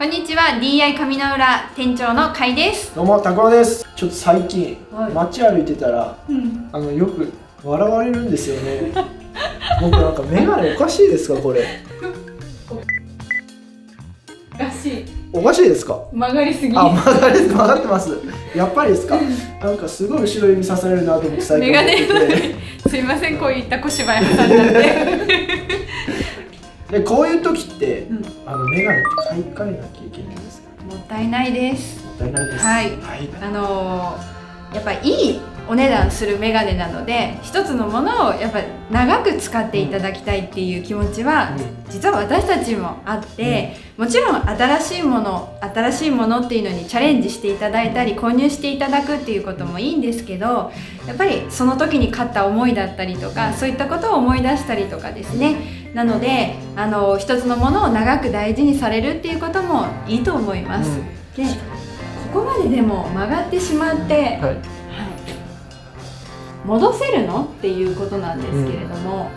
こんにちは DI 上の浦店長の海です。どうもたくまです。ちょっと最近、はい。街歩いてたらうん。あのよく笑われるんですよね。僕なんか眼鏡おかしいですかこれ。らしい。おかしいですか？曲がりすぎ。あ曲がれ曲がってます。やっぱりですか？なんかすごい後ろ指刺されるなと思って最メガ近思ってネて すいませんこういった小芝居挟んじゃってでこういう時って、うん。あの眼鏡って買い替えなきゃいけないんですか？もったいないです。もったいないです。はい。はい。あのー、やっぱいいお値段するメガネなので一つのものをやっぱ長く使っていただきたいっていう気持ちは、実は私たちもあって、もちろん新しいもの新しいものっていうのにチャレンジしていただいたり購入していただくっていうこともいいんですけどやっぱりその時に買った思いだったりとかそういったことを思い出したりとかですね。なのであの一つのものを長く大事にされるっていうこともいいと思います。でここまででも曲がってしまって、はいはい、戻せるの？っていうことなんですけれども、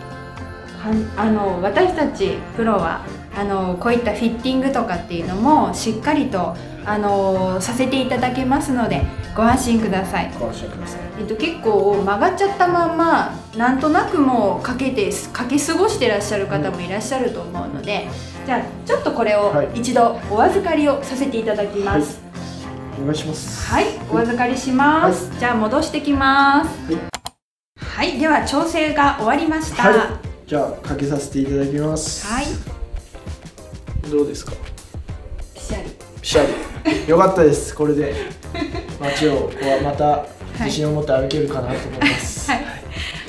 はあの私たちプロはあのこういったフィッティングとかっていうのもしっかりとあのさせていただけますのでご安心ください。ご安心ください。えっと、結構曲がっちゃったまんまなんとなくもうかけてかけ過ごしてらっしゃる方もいらっしゃると思うので、じゃあちょっとこれをはい。一度お預かりをさせていただきます。お願いします。はい、お預かりします。じゃあ戻してきます。はいはい、では調整が終わりました。はいはじゃあかけさせていただきます。い、どうですか？ピシャリ。ピシャリ。よかったです。これで。街をこうまた自信を持って歩けるかなと思います、はい。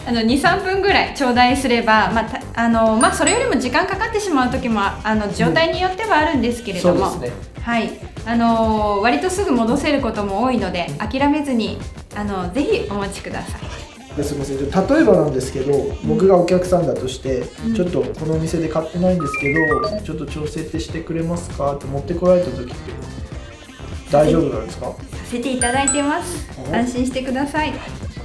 あの2、3分ぐらい頂戴すれば、まあたあのまあ、それよりも時間かかってしまう時もあの状態によってはあるんですけれども、はい、あの割とすぐ戻せることも多いので諦めずにあのぜひお待ちください。ですみません。例えばなんですけど僕がお客さんだとして、うん。ちょっとこのお店で買ってないんですけどちょっと調整ってしてくれますかって持ってこられた時って大丈夫なんですか？させていただいてます。お安心してください。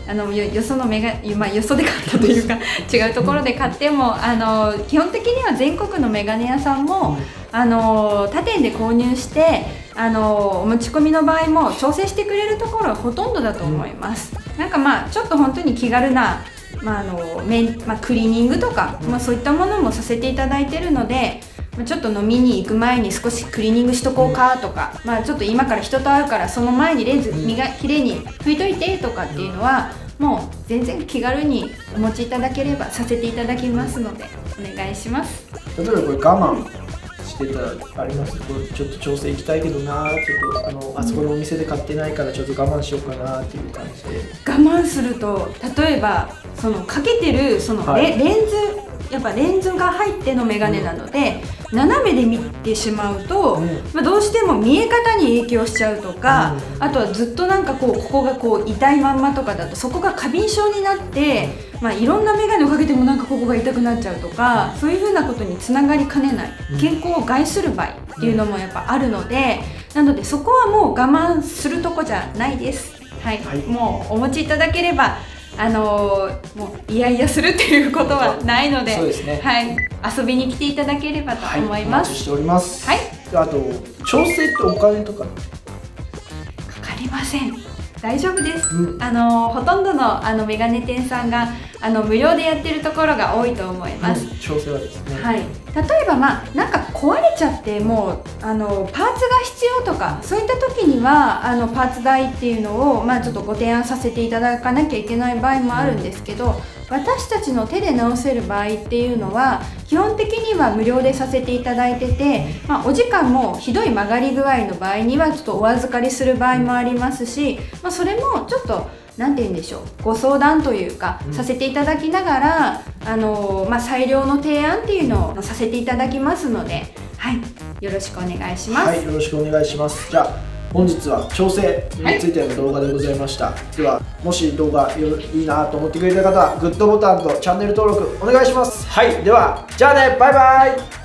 あのよよそのメガ、まあ、よそで買ったというか 違うところで買ってもあの基本的には全国のメガネ屋さんも、あの他店で購入してあのお持ち込みの場合も調整してくれるところはほとんどだと思います、なんかまあちょっと本当に気軽なまああのメンまあ、クリーニングとか、まあ、そういったものもさせていただいてるので、まあちょっと飲みに行く前に少しクリーニングしとこうかとか、まあ、ちょっと今から人と会うからその前にレンズうん。磨きれいに拭いといてとかっていうのはもう全然気軽にお持ちいただければさせていただきますのでお願いします。例えばこれ我慢してたらありますこれちょっと調整行きたいけどなちょっとあのあそこのお店で買ってないからちょっと我慢しようかなっていう感じで。我慢すると例えばそのかけてるそのレ,、はい。レンズやっぱレンズが入ってのメガネなので、斜めで見てしまうと、うん。まあ、どうしても見え方に影響しちゃうとか、うん。あとはずっとなんかこうここがこう痛いまんまとかだとそこが過敏症になって、まあ、いろんなメガネをかけてもここが痛くなっちゃうとかそういうふうなことにつながりかねない。うん。健康を害する場合っていうのもやっぱあるのでなのでそこはもう我慢するとこじゃないです。はい、はい。もうお持ちいただければあのーもういやいやするっていうことはないのでそうですね。はい、遊びに来ていただければとはい。思います。お待ちしております。はい、であと調整ってお金とか。かかりません。大丈夫です。うんあのーほとんどのあのメガネ店さんがあの無料でやってるところが多いと思います。調整はですねはい、例えばまあなんか壊れちゃってもうあのパーツが必要とかそういった時にはあのパーツ代っていうのを、まあ、ちょっとご提案させていただかなきゃいけない場合もあるんですけど私たちの手で直せる場合っていうのは基本的には無料でさせていただいてて、まあ、お時間もひどい曲がり具合の場合にはちょっとお預かりする場合もありますし、まあ、それもちょっとなんて言うんでしょうご相談というか、うんさせていただきながらあの、まあ、裁量の提案っていうのをさせていただきますので、はい、よろしくお願いします。はい、よろしくお願いします。じゃあ本日は調整についての動画でございました。ではもし動画よいいなと思ってくれた方はグッドボタンとチャンネル登録お願いします。はい、ではじゃあね、バイバイ。